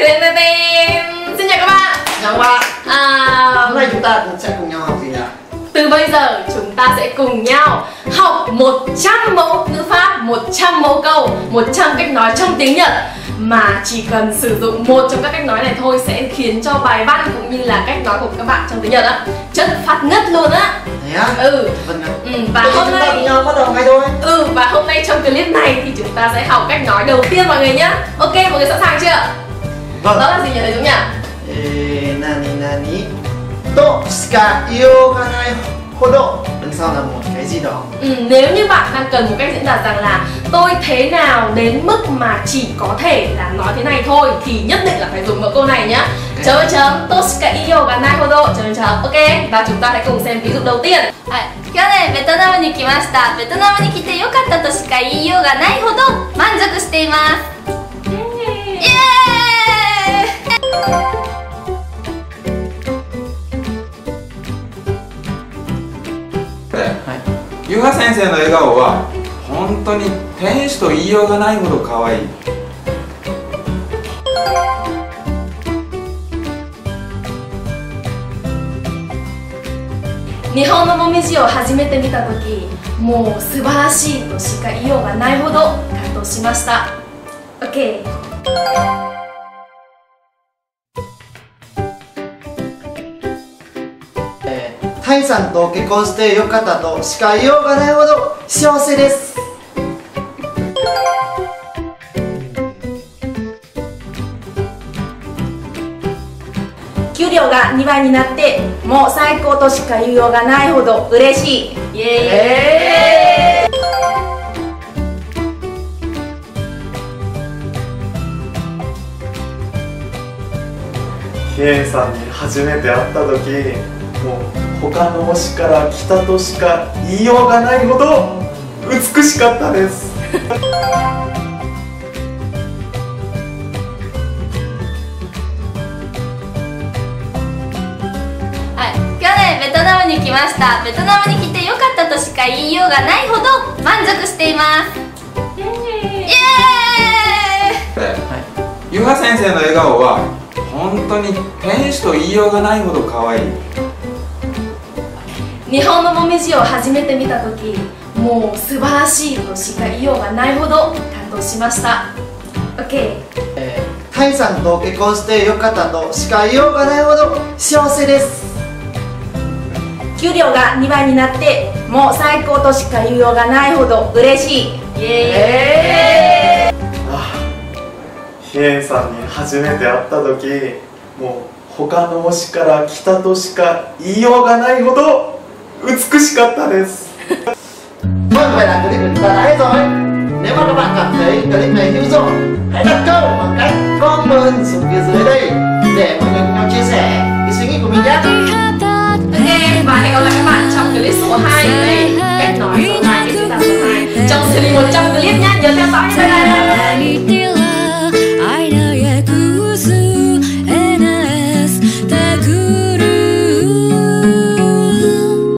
Xin chào các bạn. Chào các bạn. À, Hôm nay chúng ta cũng sẽ cùng nhau học gì nào Từ bây giờ chúng ta sẽ cùng nhau học 100 mẫu ngữ pháp 100 mẫu câu 100 cách nói trong tiếng Nhật. Mà chỉ cần sử dụng một trong các cách nói này thôi sẽ khiến cho bài văn cũng như là cách nói của các bạn trong tiếng Nhật á chất phát ngất luôn á. Thế á? ừ. Vâng Ừ, và thì hôm chúng nay nhau bắt đầu ngay thôi. Ừ và hôm nay trong clip này thì chúng ta sẽ học cách nói đầu tiên mọi người nhé ok mọi người sẵn sàng chưa Vâng đó là gì nhỉ thầy dũng nhỉ Ê, nani nani To shika ioganai hodo Đằng sau là một cái gì đó ừ, nếu như bạn đang cần một cách diễn đạt rằng là tôi thế nào đến mức mà chỉ có thể là nói thế này thôi thì nhất định là phải dùng mẫu câu này nhá chấm chấm toshika iyo ga nai hodo chấm chấm ok và chúng ta hãy cùng xem ví dụ đầu tiên はい、去年ベトナムに来ましたベトナムに来てよかったとしか言いようがないほど満足していますイエーイ はいゆは先生の笑顔は本当に天使と言いようがないほど可愛い。日本のもみじを初めて見た時もう素晴らしいとしか言いようがないほど感動しました。OK タイさんと結婚してよかったとしか言いようがないほど幸せです。給料が2倍になってもう最高としか言いようがないほど嬉しい。イエーイ。ヒエンさんに初めて会った時もう他の推しから来たとしか言いようがないほど美しかったです。はい、去年ベトナムに来ました。ベトナムに来てよかったとしか言いようがないほど満足しています。イエーイ。ゆは先生の笑顔は本当に天使と言いようがないほど可愛い日本のもみじを初めて見た時もう素晴らしいとしか言いようがないほど感動しました。OK えータイさんと結婚してよかったとしか言いようがないほど幸せです。給料が2倍になってもう最高としか言いようがないほど嬉しい。イエーイ。あヒエンさんに初めて会った時もう他の推しから来たとしか言いようがないほど美しかったです Vâng, vậy là clip của chúng ta đã hết rồi Nếu mà các bạn cảm thấy clip này hữu dụng Hãy đặt câu bằng cách comment xuống phía dưới đây Để mọi người cùng nhau chia sẻ cái suy nghĩ của mình nhé Ok, và hẹn gặp lại các bạn trong clip số 2 về cách nói số 2 để diễn đạt số 2 Trong series 100 clip nhá, nhớ theo dõi đây